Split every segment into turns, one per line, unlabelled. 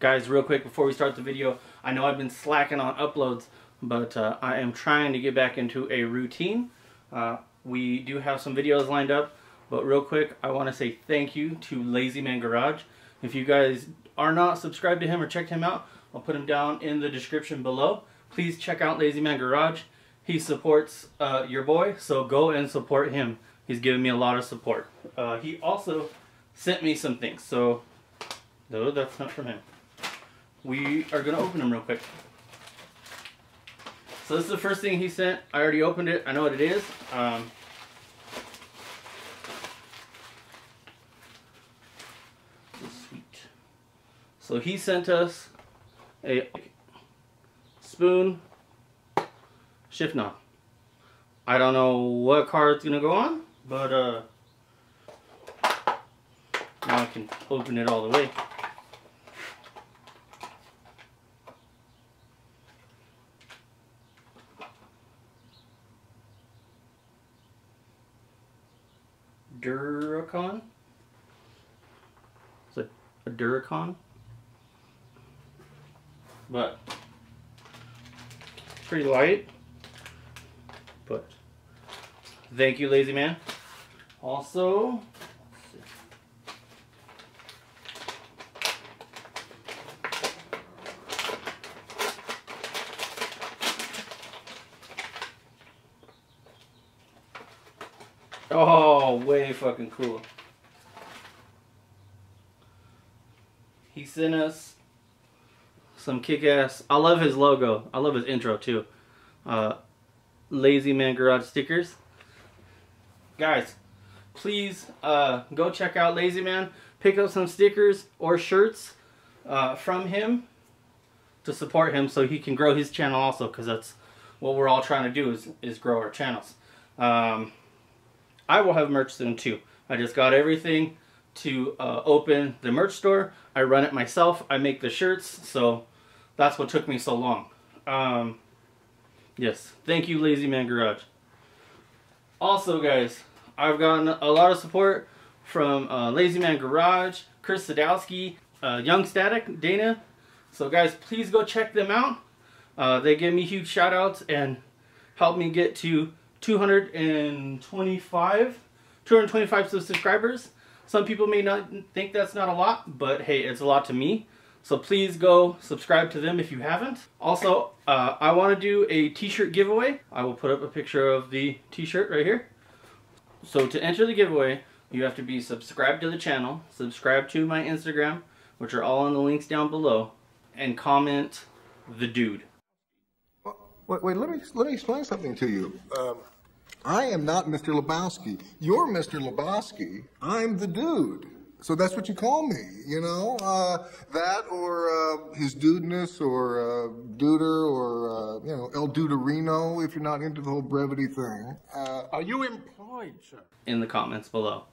Guys, real quick before we start the video, I know I've been slacking on uploads, but uh, I am trying to get back into a routine. Uh, we do have some videos lined up, but real quick, I want to say thank you to Lazy Man Garage. If you guys are not subscribed to him or checked him out, I'll put him down in the description below. Please check out Lazy Man Garage. He supports uh, your boy, so go and support him. He's given me a lot of support. Uh, he also sent me some things, so no, that's not from him. We are going to open them real quick. So this is the first thing he sent. I already opened it. I know what it is. Um, sweet. So he sent us a spoon shift knob. I don't know what car it's gonna go on, but uh, now I can open it all the way. Duracon. It's a, a Duracon. But pretty light. But thank you, lazy man. Also, Oh, way fucking cool. Sent us some kick-ass. I love his logo. I love his intro too. Uh, Lazy Man Garage stickers. Guys, please uh, go check out Lazy Man. Pick up some stickers or shirts uh, from him to support him so he can grow his channel also because that's what we're all trying to do is, is grow our channels. Um, I will have merch soon too. I just got everything to uh, open the merch store. I run it myself. I make the shirts, so that's what took me so long. Um, yes, thank you, Lazy Man Garage. Also, guys, I've gotten a lot of support from uh, Lazy Man Garage, Chris Sadowski, uh, Young Static, Dana. So, guys, please go check them out. Uh, they give me huge shout outs and help me get to 225 225 subscribers. Some people may not think that's not a lot, but hey, it's a lot to me. So please go subscribe to them if you haven't. Also, uh, I want to do a t-shirt giveaway. I will put up a picture of the t-shirt right here. So to enter the giveaway, you have to be subscribed to the channel, subscribe to my Instagram, which are all in the links down below, and comment the dude.
Wait, wait, let me let me explain something to you. Um, I am not Mr. Lebowski. You're Mr. Lebowski. I'm the dude. So that's what you call me, you know? Uh, that or uh, his dudeness or uh, duder or, uh, you know, El Duderino if you're not into the whole brevity thing. Uh,
Are you employed, sir?
in the comments below.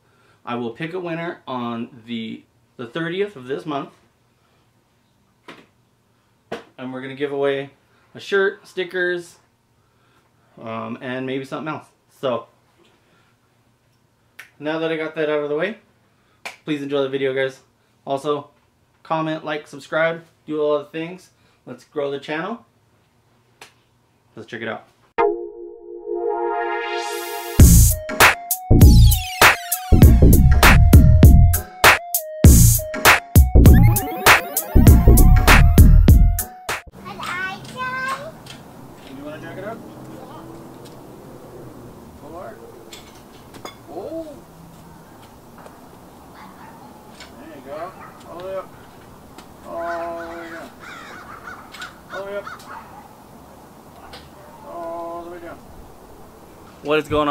I will pick a winner on the the 30th of this month. And we're going to give away a shirt, stickers, um, and maybe something else. So, now that I got that out of the way, please enjoy the video, guys. Also, comment, like, subscribe, do all the things. Let's grow the channel. Let's check it out.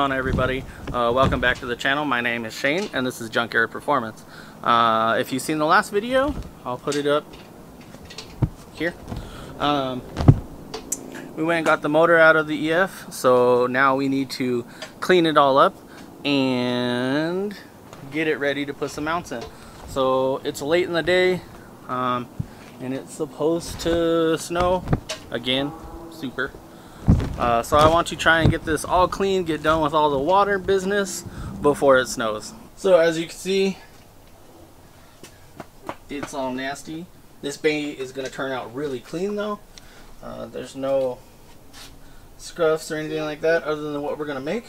On everybody? Uh, welcome back to the channel. My name is Shane and this is Junkyard Performance. Uh, if you've seen the last video, I'll put it up here. Um, we went and got the motor out of the EF so now we need to clean it all up and get it ready to put some mounts in so it's late in the day um, and it's supposed to snow again super uh, so I want to try and get this all clean get done with all the water business before it snows so as you can see it's all nasty This bay is going to turn out really clean though. Uh, there's no scruffs or anything like that other than what we're going to make.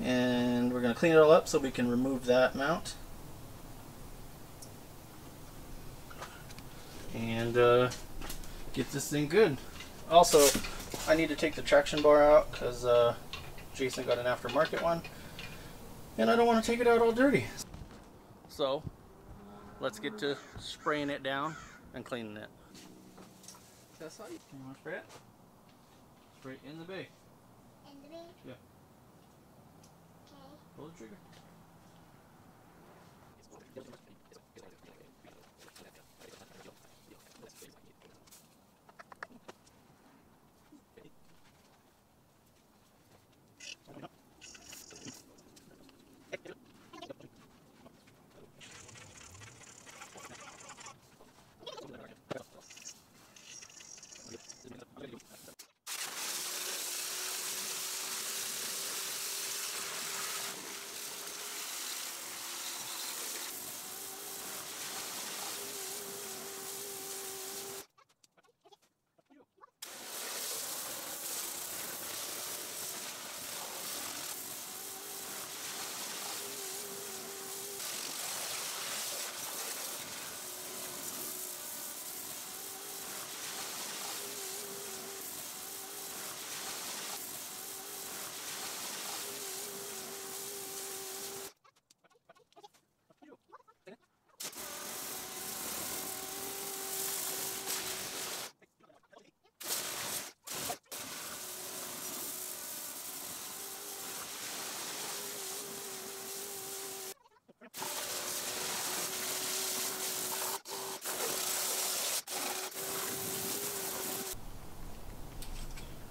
And we're going to clean it all up so we can remove that mount. And uh, get this thing good. Also, I need to take the traction bar out because uh, Jason got an aftermarket one. And I don't want to take it out all dirty. So, let's get to spraying it down and cleaning it. That's how you, you want to spray it? Spray it in the bay.
In the bay?
Yeah.
Okay.
Pull the trigger.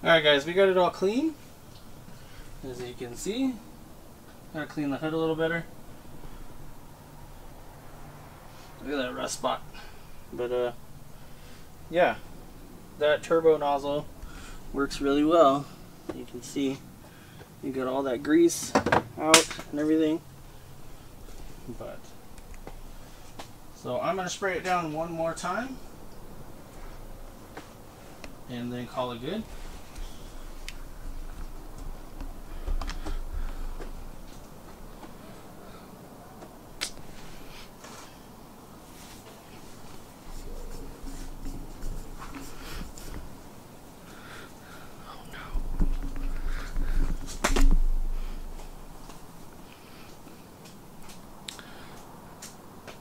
Alright guys, we got it all clean. As you can see. Gotta clean the hood a little better. Look at that rust spot. But uh yeah. That turbo nozzle works really well. You can see you got all that grease out and everything. But so I'm gonna spray it down one more time and then call it good.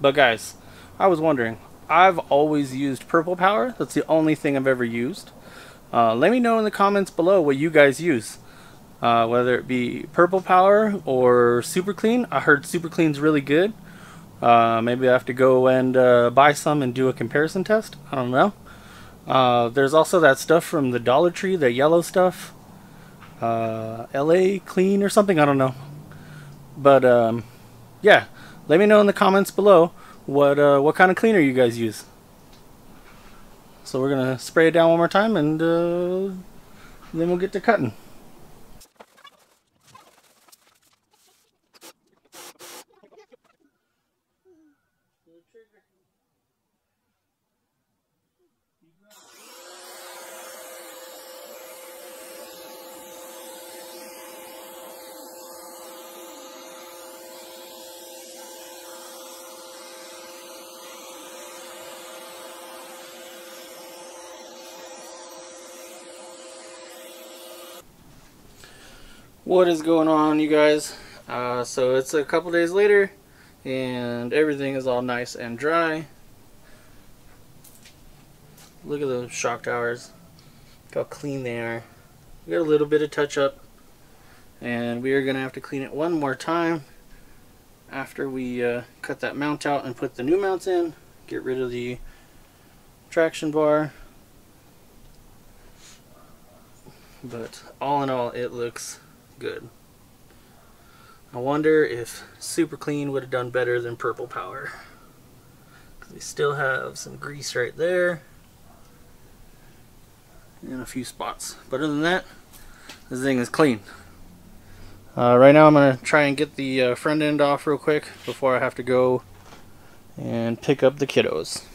But guys, I was wondering, I've always used Purple Power. That's the only thing I've ever used. Uh, let me know in the comments below what you guys use. Uh, whether it be Purple Power or Super Clean. I heard Super Clean's really good. Uh, maybe I have to go and uh, buy some and do a comparison test. I don't know. Uh, there's also that stuff from the Dollar Tree, the yellow stuff. Uh, LA Clean or something, I don't know. But um, yeah, let me know in the comments below what uh, what kind of cleaner you guys use. So we're gonna spray it down one more time and uh, then we'll get to cutting. What is going on you guys? Uh, so it's a couple days later and everything is all nice and dry. Look at those shock towers. Look how clean they are. We got a little bit of touch up and we are gonna have to clean it one more time after we uh, cut that mount out and put the new mounts in get rid of the traction bar. But all in all it looks good. I wonder if Super Clean would have done better than Purple Power. We still have some grease right there. And a few spots. But other than that, this thing is clean. Uh, right now I'm going to try and get the uh, front end off real quick before I have to go and pick up the kiddos.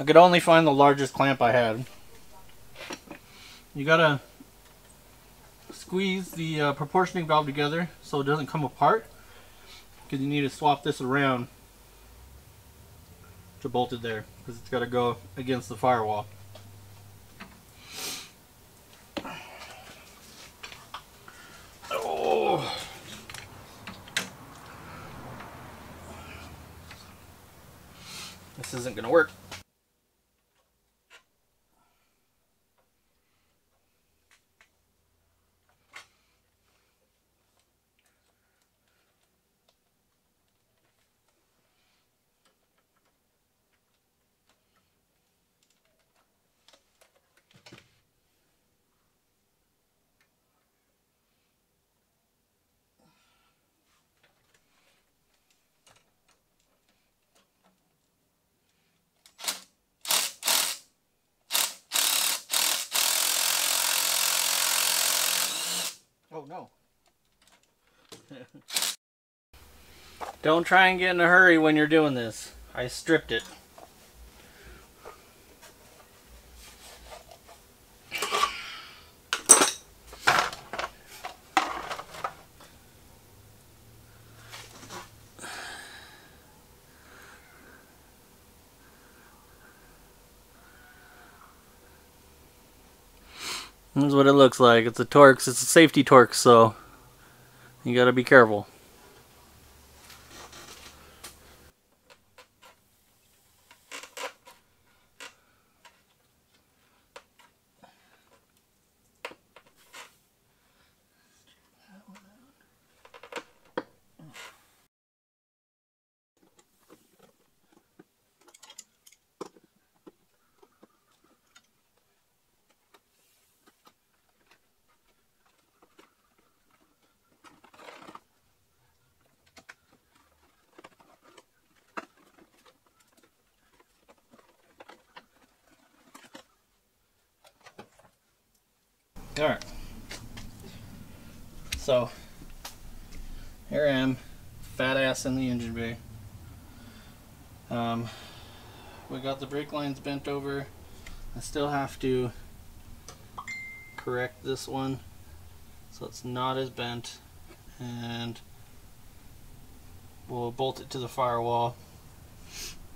I could only find the largest clamp I had. You gotta squeeze the uh, proportioning valve together so it doesn't come apart because you need to swap this around to bolt it there because it's got to go against the firewall. Oh. This isn't going to work. Oh no. Don't try and get in a hurry when you're doing this. I stripped it. It looks like. It's a Torx. It's a safety Torx, so you gotta be careful. Alright. So, here I am, ass in the engine bay. Um, we got the brake lines bent over. I still have to correct this one so it's not as bent and we'll bolt it to the firewall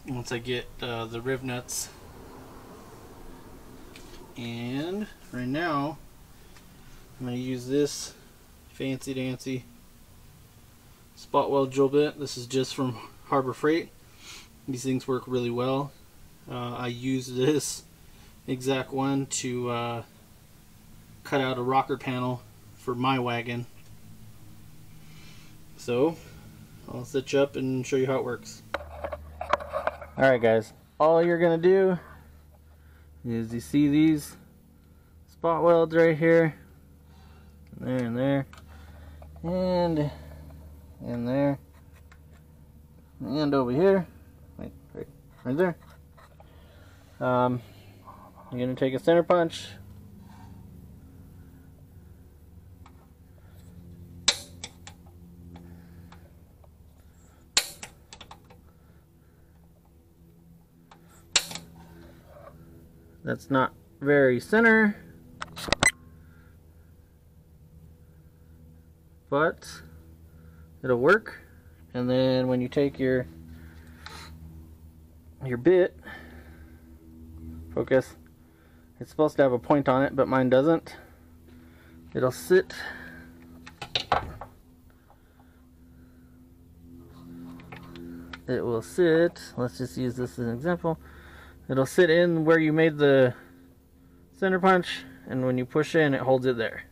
once I get uh, the riv nuts and right now I'm going to use this fancy dancy spot weld drill bit. This is just from Harbor Freight. These things work really well. Uh, I use this exact one to uh, cut out a rocker panel for my wagon. So I'll set you up and show you how it works. Alright guys, all you're going to do is you see these spot welds right here there and there and in there. And over here. Right, right, right there. Um, you're gonna take a center punch? That's not very center. But it'll work. And then when you take your your bit focus. It's supposed to have a point on it but mine doesn't. It'll sit. It will sit. Let's just use this as an example. It'll sit in where you made the center punch and when you push in it holds it there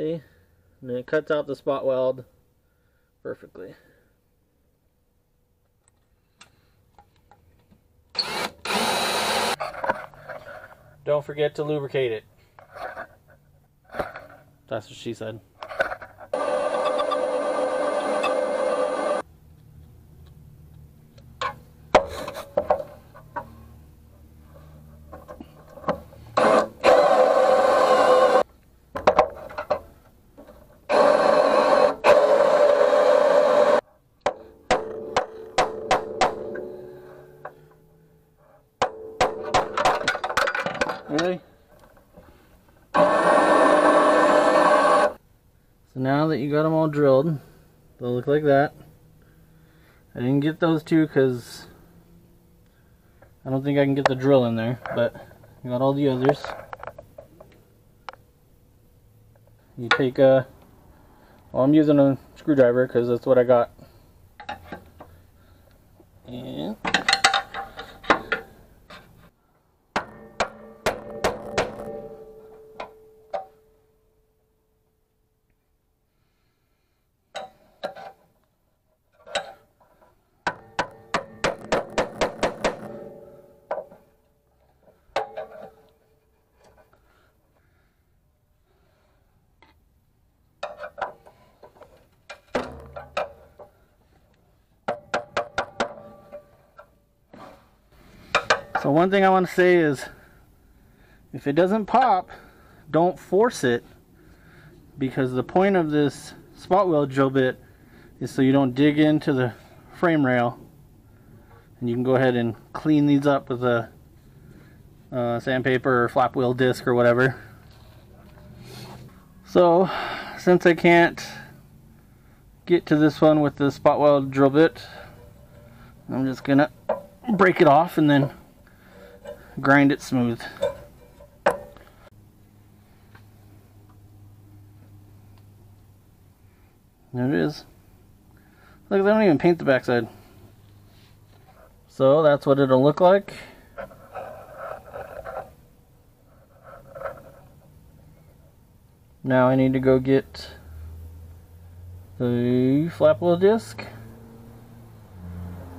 See? And it cuts out the spot weld perfectly. Don't forget to lubricate it. That's what she said. Really? So now that got them all drilled, they'll look like that. I didn't get those two because I don't think I can get the drill in there, but I got all the others. You take a, well I'm using a screwdriver because that's what I got. So one thing I want to say is if it doesn't pop, don't force it because the point of this spot weld drill bit is so you don't dig into the frame rail and you can go ahead and clean these up with a uh, sandpaper or flap wheel disc or whatever. So since I can't get to this one with the spot weld drill bit, I'm just gonna break it off and then grind it smooth. There it is. Look, they don't even paint the backside. So that's what it'll look like. Now I need to go get the flap wheel disc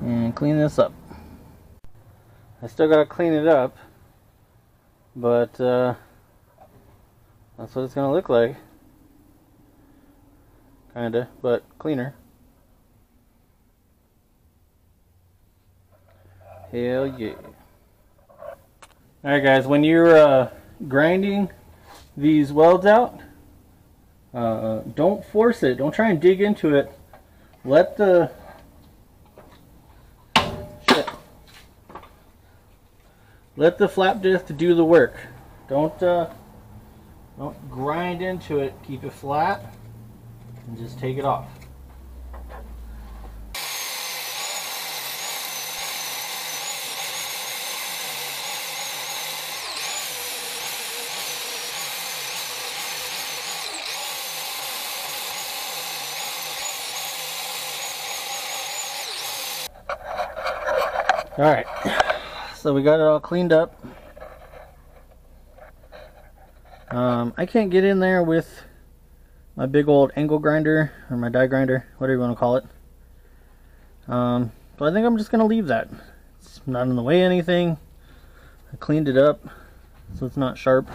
and clean this up. I still gotta clean it up, but uh, that's what it's gonna look like. Kinda, but cleaner. Hell yeah. Alright guys, when you're uh, grinding these welds out, uh, don't force it. Don't try and dig into it. Let the let the flap disc do the work. Don't uh, don't grind into it. Keep it flat and just take it off. All right so we got it all cleaned up. Um, I can't get in there with my big old angle grinder or my die grinder, whatever you want to call it. Um, but I think I'm just going to leave that. It's not in the way anything. I cleaned it up so it's not sharp.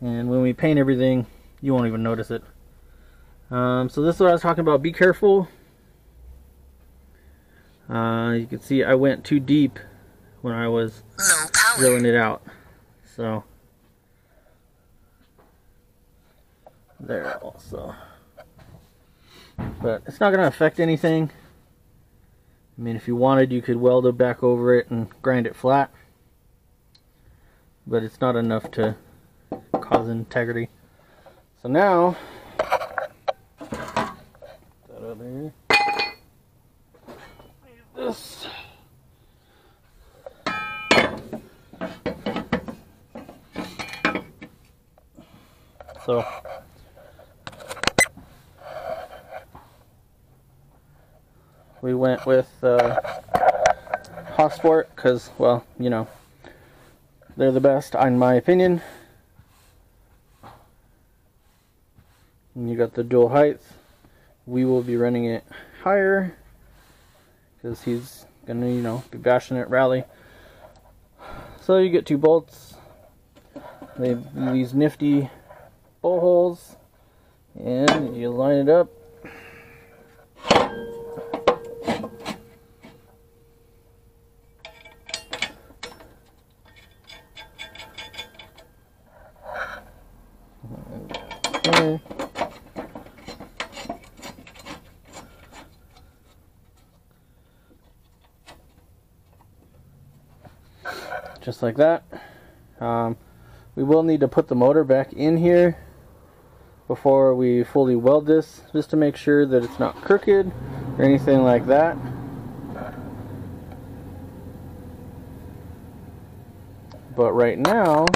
And when we paint everything, you won't even notice it. Um, so this is what I was talking about. Be careful. Uh, you can see I went too deep when I was drilling it out. So there also. But it's not going to affect anything. I mean, if you wanted, you could weld it back over it and grind it flat. But it's not enough to cause integrity. So now, that other, So we went with uh, Hasport because, well, you know, they're the best in my opinion. And you got the dual heights. We will be running it higher because he's gonna, you know, be bashing it rally. So you get two bolts. They these nifty bowl holes and you line it up. Just like that. Um, we will need to put the motor back in here before we fully weld this just to make sure that it's not crooked or anything like that. But right now,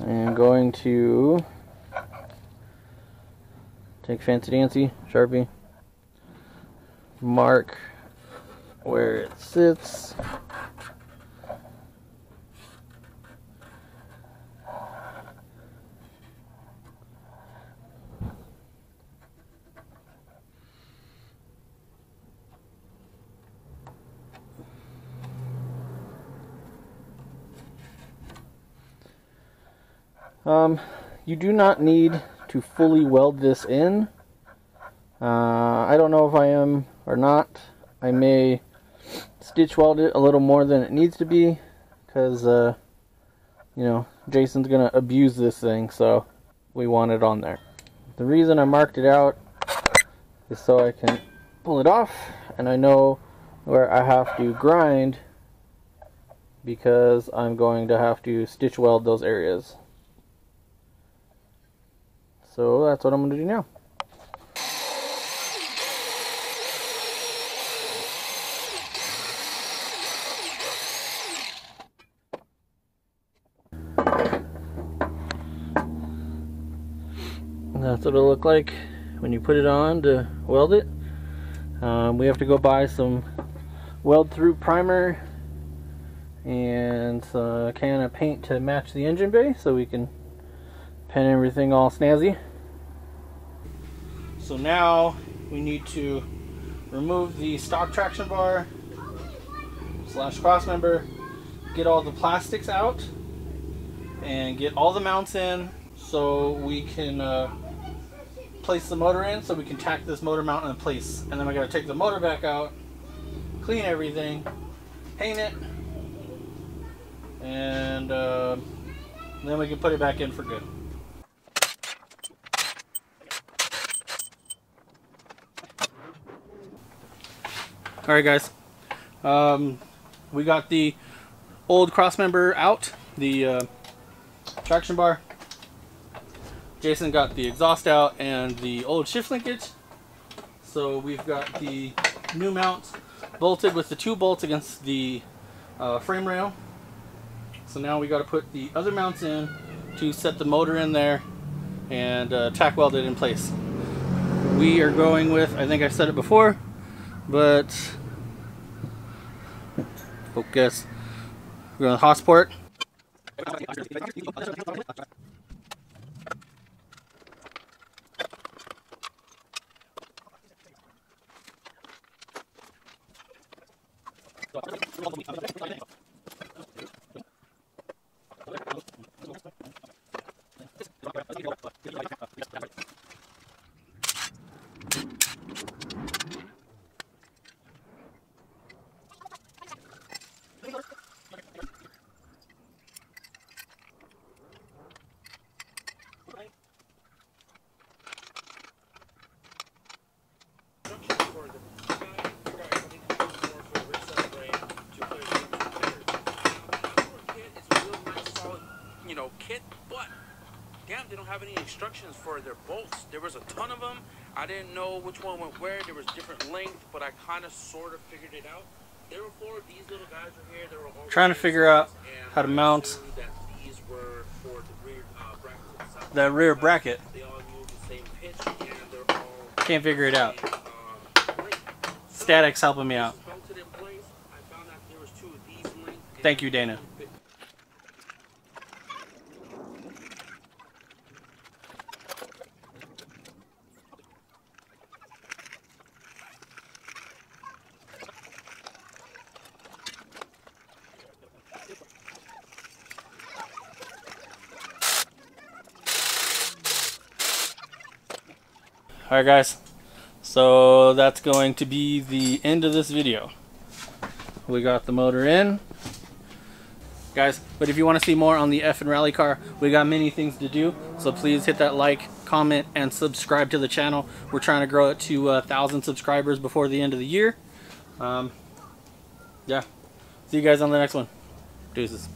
I am going to take Fancy Dancy, Sharpie, mark where it sits. Um, you do not need to fully weld this in. Uh, I don't know if I am or not. I may stitch weld it a little more than it needs to be because, uh, you know, Jason's going to abuse this thing, so we want it on there. The reason I marked it out is so I can pull it off and I know where I have to grind because I'm going to have to stitch weld those areas. So that's what I'm going to do now. That's what it'll look like when you put it on to weld it. Um, we have to go buy some weld through primer and a can of paint to match the engine bay so we can Pen everything all snazzy. So now we need to remove the stock traction bar slash cross member, get all the plastics out, and get all the mounts in so we can uh, place the motor in so we can tack this motor mount in place. And then we gotta take the motor back out, clean everything, paint it, and uh, then we can put it back in for good. All right, guys. Um, we got the old cross member out, the uh, traction bar. Jason got the exhaust out and the old shift linkage. So we've got the new mount bolted with the two bolts against the uh, frame rail. So now we got to put the other mounts in to set the motor in there and uh, tack weld it in place. We are going with, I think I said it before, but focus. We're going to Hasport.
they don't have any instructions for their bolts. There was a ton of them. I didn't know which one went where. There was different length, but I kind of sort of figured it out. There were four of these little guys right here. They were all
trying to figure out how to mount
that these were for the rear uh, bracket.
That rear bracket.
They all use the same pitch, and they're all
Can't figure it out.
uh.
Static's helping me out.
Thank you, place. I found out there was two of these length. and
Thank you, Dana. Alright guys, so that's going to be the end of this video. We got the motor in. Guys, but if you want to see more on the F and Rally car, we got many things to do. So please hit that like, comment, and subscribe to the channel. We're trying to grow it to a thousand subscribers before the end of the year. Um, yeah. See you guys on the next one. Deuces.